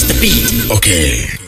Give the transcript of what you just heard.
Just the beat. Okay.